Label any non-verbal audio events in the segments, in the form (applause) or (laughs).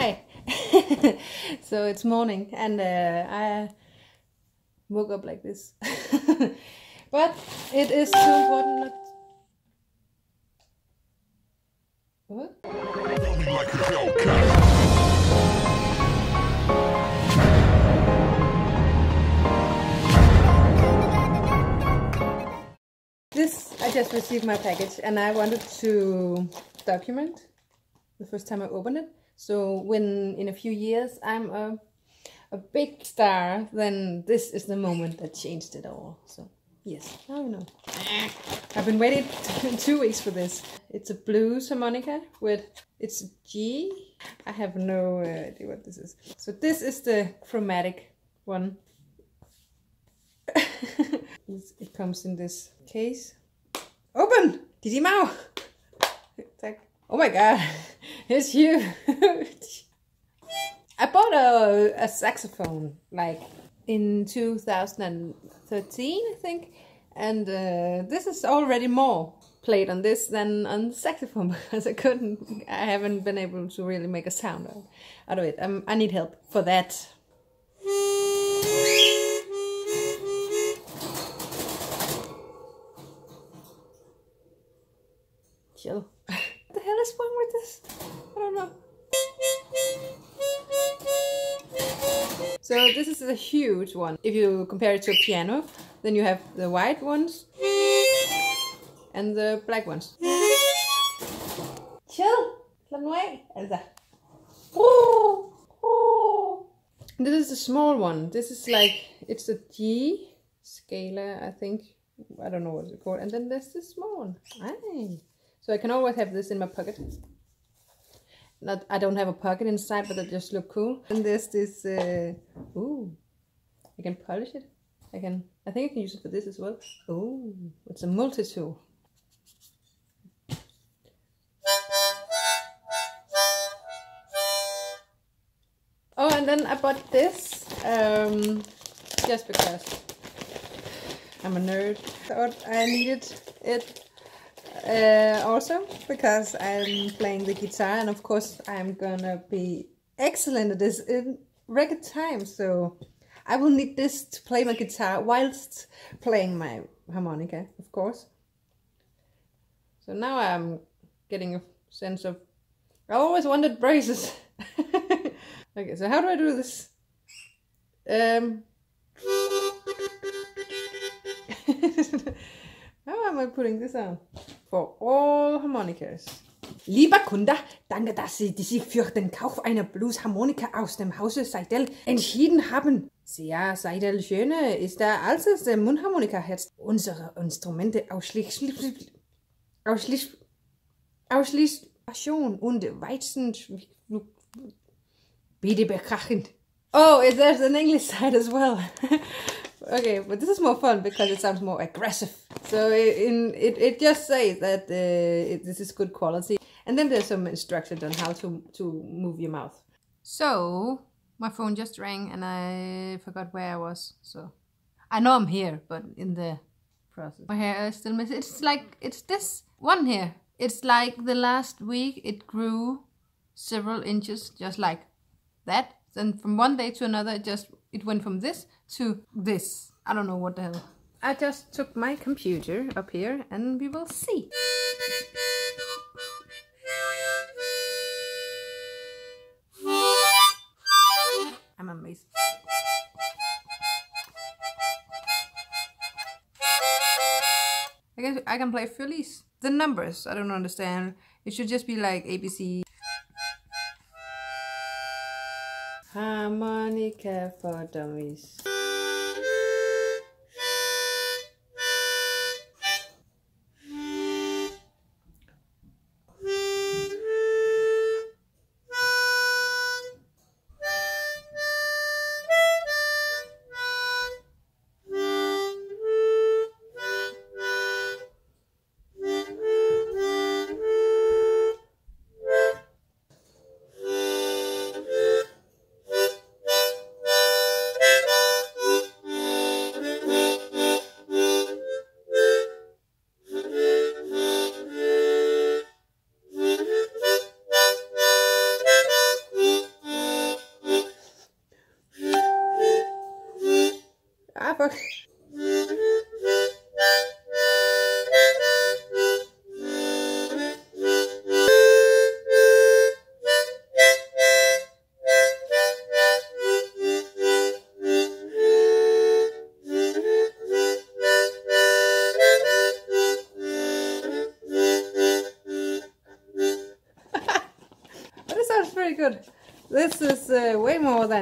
Hi. (laughs) so it's morning and uh, I woke up like this. (laughs) but it is too important not. What? This, I just received my package and I wanted to document the first time I opened it. So when in a few years I'm a, a big star, then this is the moment that changed it all. So yes, now you know. I've been waiting (laughs) two weeks for this. It's a blues harmonica with, it's G. I have no idea what this is. So this is the chromatic one. (laughs) It comes in this case. Open! Didi Mau! (laughs) Tak. Oh my god, it's huge! (laughs) I bought a, a saxophone like in 2013, I think, and uh, this is already more played on this than on the saxophone (laughs) because I couldn't, I haven't been able to really make a sound out- of it. Um, I need help for that. Chill. (laughs) hell is wrong with this? I don't know. So this is a huge one. If you compare it to a piano, then you have the white ones and the black ones. Chill. Af. This is the small one. This is like, it's a G scala, I think. I don't know what it's called. And then there's the small one. Aye. So I can always have this in my pocket. Not, I don't have a pocket inside, but they just look cool. And there's this, uh, ooh, I can polish it. I can, I think I can use it for this as well. Oh, it's a multi-tool. Oh, and then I bought this, um, just because I'm a nerd. Thought I needed it uh, also because I'm playing the guitar, and of course I'm gonna be excellent at this in record time. So I will need this to play my guitar whilst playing my harmonica, of course. So now I'm getting a sense of. I always wanted braces. (laughs) okay, so how do I do this? Um. (laughs) how am I putting this on? For all harmonicas. Lieber Kunde, danke, dass Sie sich für den Kauf einer Bluesharmonika aus dem Hause Seidel entschieden haben. Sehr Seidel Schöne ist der älteste Mundharmonikaherz. Unsere Instrumente ausschließlich ausschließlich ausschließlich Passion und Weizen bitte bekrachen. Oh, there's an English side as well. (laughs) okay, but this is more fun because it sounds more aggressive. So i- in it, it just says that uh, it, this is good quality, and then there's some instructions on how to to move your mouth. So my phone just rang, and I forgot where I was. So I know I'm here, but in the process, my hair is still missing. It's like it's this one here. It's like the last week it grew several inches, just like that. Then from one day to another, it just it went from this to this. I don't know what the hell. I just took my computer up here, and we will see. I'm amazed. I guess I can play Feliz. The numbers, I don't understand. It should just be like ABC. Harmonica for dummies.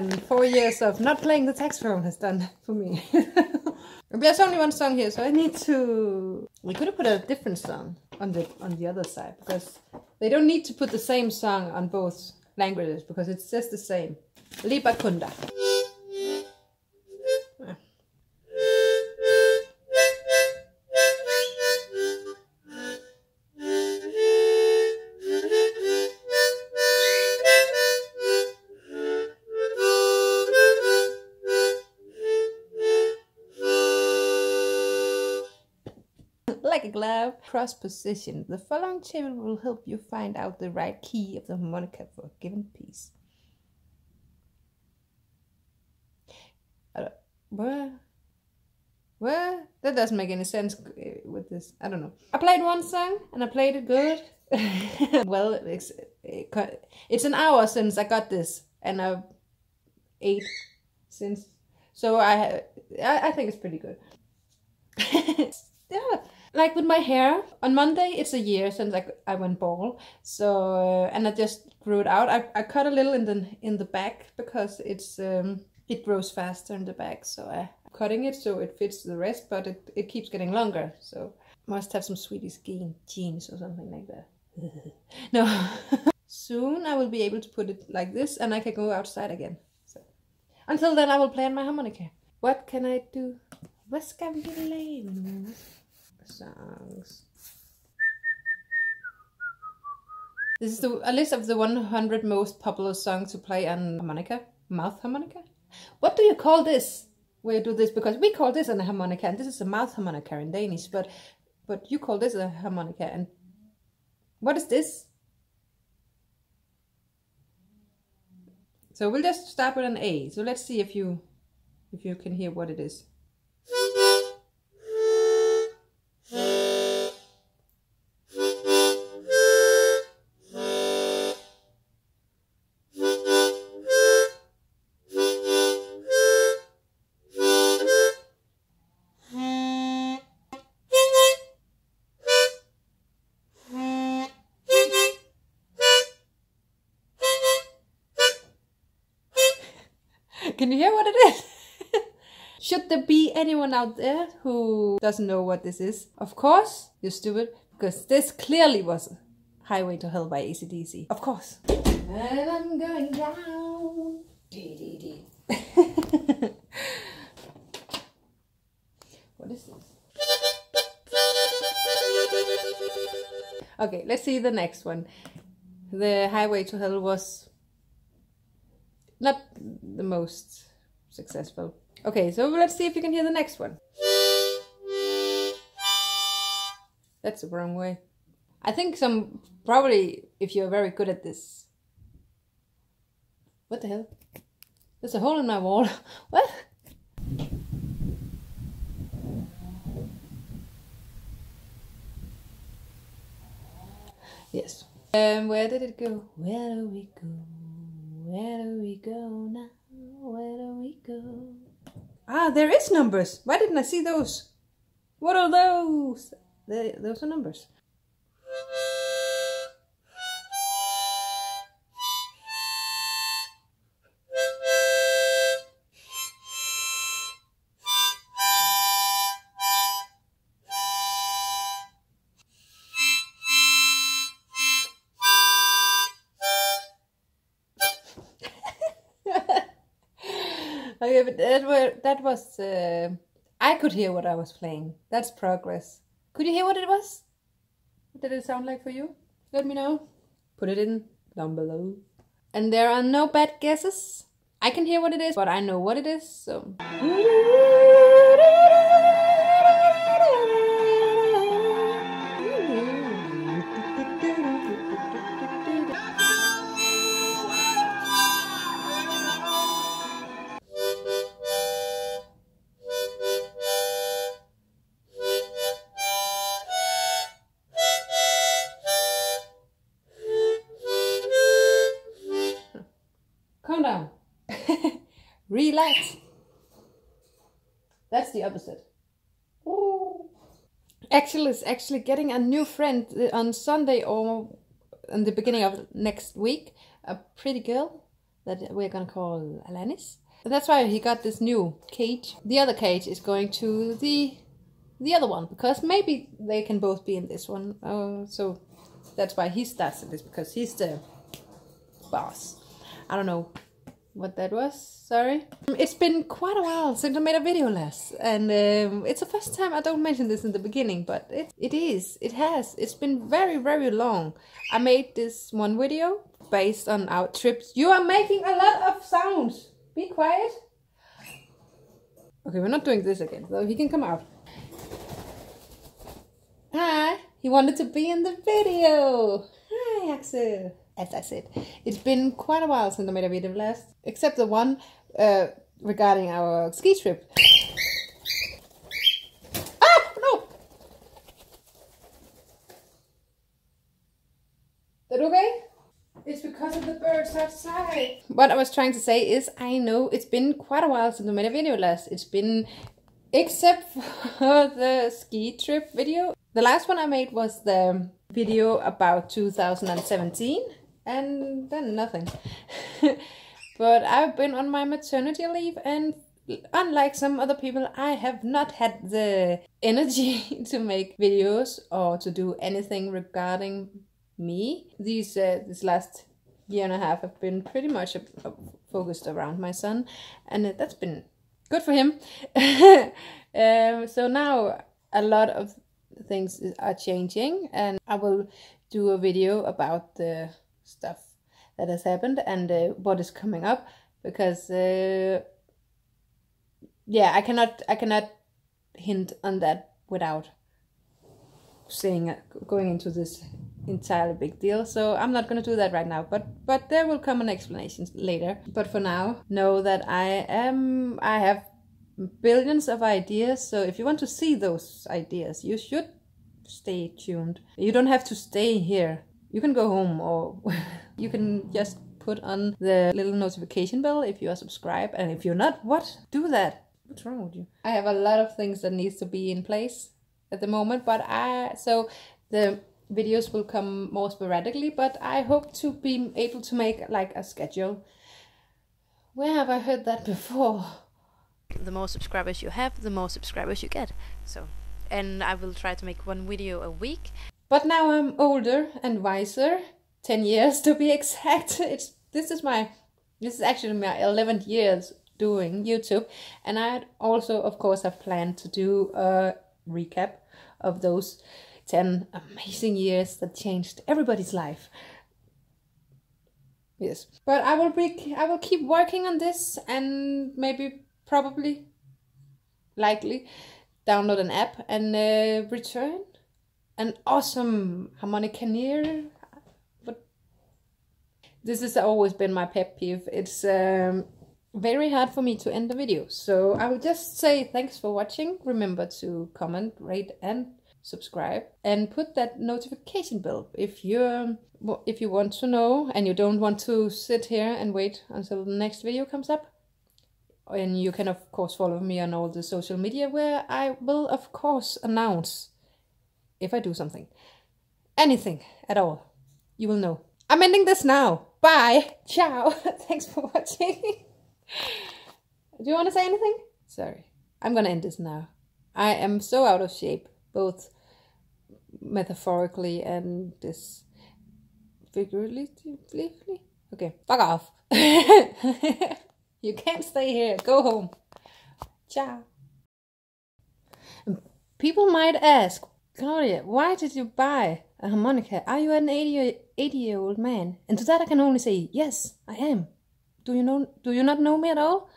Than four years of not playing the saxophone has done for me. (laughs) There's only one song here, so I need to. We could have put a different song on the on the other side because they don't need to put the same song on both languages because it's just the same. Liba Kunda. Like a glove. Cross position. The following table will help you find out the right key of the harmonica for a given piece. Uh, What? What? That doesn't make any sense uh, with this. I don't know. I played one song and I played it good. (laughs) well, it's it it's an hour since I got this, and I ate since. So I I, I think it's pretty good. (laughs) yeah, like with my hair on Monday, it's a year since I, I went bald. So uh, and I just grew it out. I, I cut a little in the in the back because it's um it grows faster in the back. So i'm cutting it so it fits the rest, but it, it keeps getting longer. So must have some Swedish gene genes or something like that. (laughs) no. (laughs) Soon I will be able to put it like this, and I can go outside again. So until then, I will play on my harmonica. What can I do? Vad ska vi lära Songs. This is the, a list of the 100 most popular songs to play on harmonica. Mouth harmonica? What do you call this? You do this? Because we call this a harmonica, and this is a mouth harmonica in Danish, but but you call this a harmonica, and what is this? So we'll just start with an A. So let's see if you if you can hear what it is. Can you hear what it is? (laughs) Should there be anyone out there who doesn't know what this is? Of course, you're stupid, because this clearly was Highway to Hell by AC/DC. Of course. And I'm going down. Dee, dee, dee. (laughs) what is this? Okay, let's see the next one. The Highway to Hell was not the most successful. Okay, so let's see if you can hear the next one. That's the wrong way. I think some probably if you're very good at this. What the hell? There's a hole in my wall. (laughs) what? Yes. Um, where did it go? Where do we go? Where do we go now? Where do we go? Ah, there is numbers. Why didn't I see those? What are those? They, those are numbers. That were that was uh, I could hear what I was playing. That's progress. Could you hear what it was? What did it sound like for you? Let me know. Put it in down below. And there are no bad guesses. I can hear what it is, but I know what it is. So. Calm down. (laughs) Relax. That's the opposite. Actually, is actually getting a new friend uh, on Sunday or in the beginning of next week. A pretty girl that we're gonna call Alanis. That's why he got this new cage. The other cage is going to the the other one because maybe they can both be in this one. Uh, so that's why he starts in this because he's the boss. I don't know what that was. Sorry. It's been quite a while since I made a video last, and um, it's the first time I don't mention this in the beginning, but it it is. It has. It's been very very long. I made this one video based on our trips. You are making a lot of sounds. Be quiet. Okay, we're not doing this again, so he can come out. Hi. He wanted to be in the video. Hi, Axel. As I said, it's been quite a while since I made a video last, except the one uh, regarding our ski trip. Ah, no! That okay? It's because of the birds outside. What I was trying to say is, I know it's been quite a while since I made a video last. It's been, except (laughs) for the ski trip video. The last one I made was the video about 2017 and then nothing. (laughs) but I've been on my maternity leave and unlike some other people, I have not had the energy (laughs) to make videos or to do anything regarding me. These uh, this last year and a half have been pretty much focused around my son, and that's been good for him. (laughs) um, so now a lot of things are changing, and I will do a video about the stuff that has happened and uh, what is coming up because uh, yeah i cannot i cannot hint on that without saying going into this entirely big deal. So i'm not going to do that right now but but there will come an explanation later. But for now know that i am i have billions of ideas. So if you want to see those ideas you should stay tuned. You don't have to stay here you can go home or (laughs) you can just put on the little notification bell if you are subscribed. And if you're not what? Do that. What's wrong with you? I have a lot of things that needs to be in place at the moment but i so the videos will come more sporadically but i hope to be able to make like a schedule. Where have i heard that before? The more subscribers you have the more subscribers you get. So and i will try to make one video a week but now I'm older and wiser, 10 years to be (laughs) exact. It's this is my this is actually my 11th years doing YouTube and I also of course have planned to do a recap of those 10 amazing years that changed everybody's life. Yes. But I will be I will keep working on this and maybe probably likely download an app and uh, return an awesome harmonicaneer. But this has always been my pet peeve. It's um, very hard for me to end the video. So I will just say thanks for watching. Remember to comment, rate and subscribe and put that notification bell if you if you want to know and you don't want to sit here and wait until the next video comes up and you can of course follow me on all the social media where I will of course announce if I do something. Anything at all. You will know. I'm ending this now. Bye. Ciao. (laughs) Thanks for watching. (laughs) do you want to say anything? Sorry. I'm going to end this now. I am so out of shape, both metaphorically and this figuratively. Okay, fuck off. (laughs) you can't stay here. Go home. Ciao. People might ask, Claudia, why did you buy a harmonica? Are you an 80, 80 year old man? And to that I can only say, yes, I am. Do you know? Do you not know me at all?